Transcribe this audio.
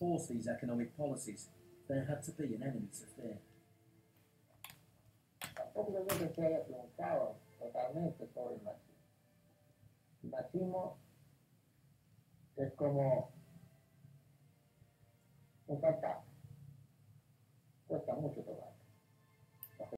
enforce these economic policies, there had to be an enemy to fear. Probablemente totalmente sobre el machismo. El machismo es como un fantasma. Cuesta mucho tocar.